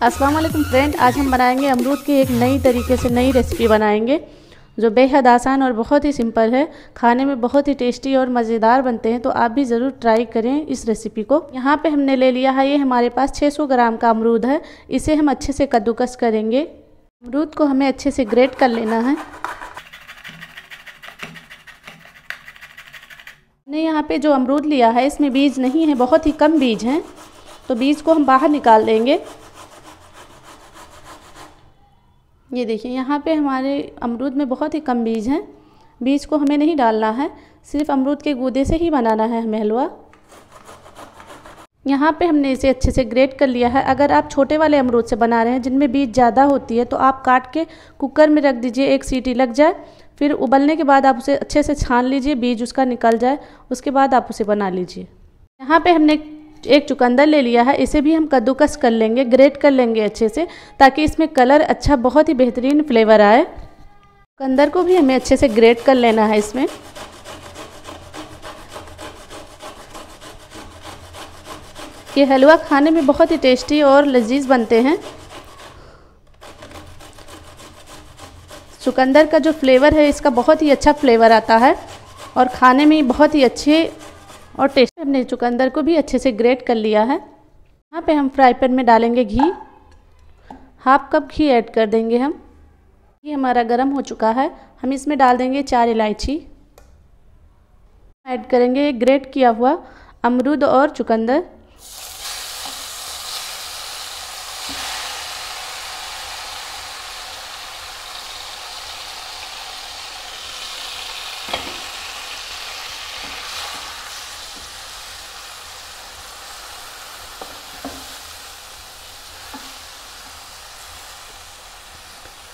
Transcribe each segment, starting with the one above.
अस्सलाम वालेकुम फ्रेंड, आज हम बनाएँगे अमरूद की एक नई तरीके से नई रेसिपी बनाएँगे, जो बेहद आसान और बहुत ही सिंपल है। खाने में बहुत ही टेस्टी और मज़ेदार बनते हैं तो आप भी ज़रूर ट्राई करें इस रेसिपी को। यहाँ पे हमने ले लिया है, ये हमारे पास 600 ग्राम का अमरूद है, इसे हम अच्छे से कद्दूकस करेंगे। अमरूद को हमें अच्छे से ग्रेट कर लेना है। हमने यहाँ पे जो अमरूद लिया है, इसमें बीज नहीं है, बहुत ही कम बीज हैं तो बीज को हम बाहर निकाल देंगे। ये देखिए, यहाँ पे हमारे अमरूद में बहुत ही कम बीज हैं। बीज को हमें नहीं डालना है, सिर्फ़ अमरूद के गूदे से ही बनाना है हमें हलवा। यहाँ पे हमने इसे अच्छे से ग्रेट कर लिया है। अगर आप छोटे वाले अमरूद से बना रहे हैं, जिनमें बीज ज़्यादा होती है तो आप काट के कुकर में रख दीजिए, एक सीटी लग जाए। फिर उबलने के बाद आप उसे अच्छे से छान लीजिए, बीज उसका निकल जाए, उसके बाद आप उसे बना लीजिए। यहाँ पे हमने एक चुकंदर ले लिया है, इसे भी हम कद्दूकस कर लेंगे, ग्रेट कर लेंगे अच्छे से, ताकि इसमें कलर अच्छा बहुत ही बेहतरीन फ्लेवर आए। चुकंदर को भी हमें अच्छे से ग्रेट कर लेना है इसमें। ये हलवा खाने में बहुत ही टेस्टी और लजीज बनते हैं। चुकंदर का जो फ्लेवर है, इसका बहुत ही अच्छा फ्लेवर आता है और खाने में बहुत ही अच्छे और टेस्ट हमने चुकंदर को भी अच्छे से ग्रेट कर लिया है। यहाँ पे हम फ्राई पैन में डालेंगे घी। हाफ़ कप घी ऐड कर देंगे हम। घी हमारा गर्म हो चुका है। हम इसमें डाल देंगे चार इलायची। ऐड करेंगे ग्रेट किया हुआ अमरूद और चुकंदर।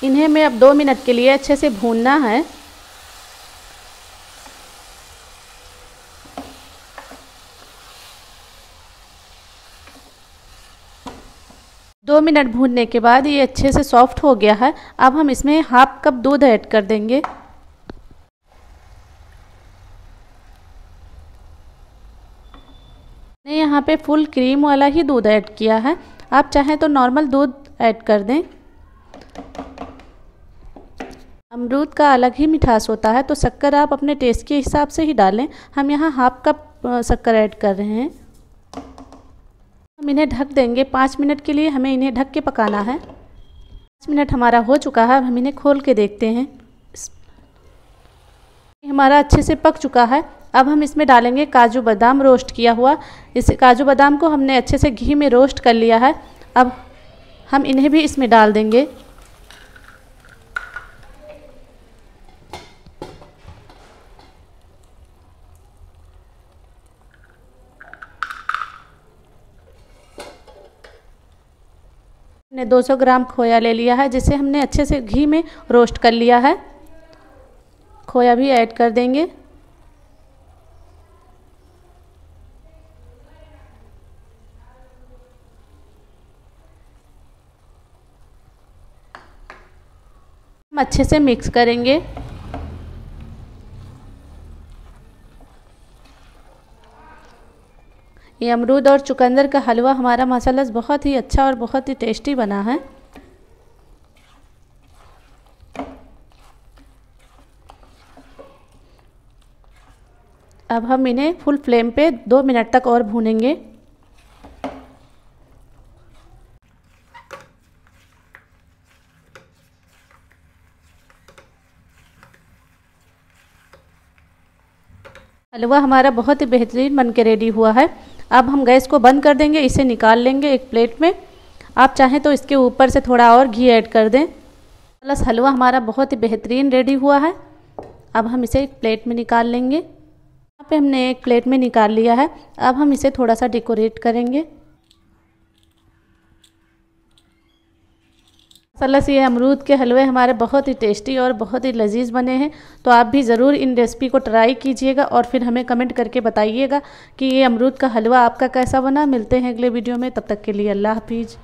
इन्हें मैं अब दो मिनट के लिए अच्छे से भूनना है। दो मिनट भूनने के बाद ये अच्छे से सॉफ्ट हो गया है। अब हम इसमें हाफ़ कप दूध ऐड कर देंगे। मैंने यहाँ पे फुल क्रीम वाला ही दूध ऐड किया है। आप चाहें तो नॉर्मल दूध ऐड कर दें। अमरूद का अलग ही मिठास होता है तो शक्कर आप अपने टेस्ट के हिसाब से ही डालें। हम यहाँ हाफ़ कप शक्कर ऐड कर रहे हैं। हम इन्हें ढक देंगे। पाँच मिनट के लिए हमें इन्हें ढक के पकाना है। पाँच मिनट हमारा हो चुका है, अब हम इन्हें खोल के देखते हैं। हमारा अच्छे से पक चुका है। अब हम इसमें डालेंगे काजू बादाम रोस्ट किया हुआ। इस काजू बादाम को हमने अच्छे से घी में रोस्ट कर लिया है। अब हम इन्हें भी इसमें डाल देंगे। हमने 200 ग्राम खोया ले लिया है, जिसे हमने अच्छे से घी में रोस्ट कर लिया है। खोया भी ऐड कर देंगे। हम अच्छे से मिक्स करेंगे। ये अमरूद और चुकंदर का हलवा हमारा मसाला बहुत ही अच्छा और बहुत ही टेस्टी बना है। अब हम इन्हें फुल फ्लेम पे दो मिनट तक और भूनेंगे। हलवा हमारा बहुत ही बेहतरीन बन के रेडी हुआ है। अब हम गैस को बंद कर देंगे, इसे निकाल लेंगे एक प्लेट में। आप चाहें तो इसके ऊपर से थोड़ा और घी ऐड कर दें। प्लस हलवा हमारा बहुत ही बेहतरीन रेडी हुआ है। अब हम इसे एक प्लेट में निकाल लेंगे। यहाँ पे हमने एक प्लेट में निकाल लिया है। अब हम इसे थोड़ा सा डेकोरेट करेंगे। मसाला ये अमरूद के हलवे हमारे बहुत ही टेस्टी और बहुत ही लजीज बने हैं। तो आप भी ज़रूर इन रेसिपी को ट्राई कीजिएगा और फिर हमें कमेंट करके बताइएगा कि ये अमरूद का हलवा आपका कैसा बना। मिलते हैं अगले वीडियो में। तब तक के लिए अल्लाह हाफिज़।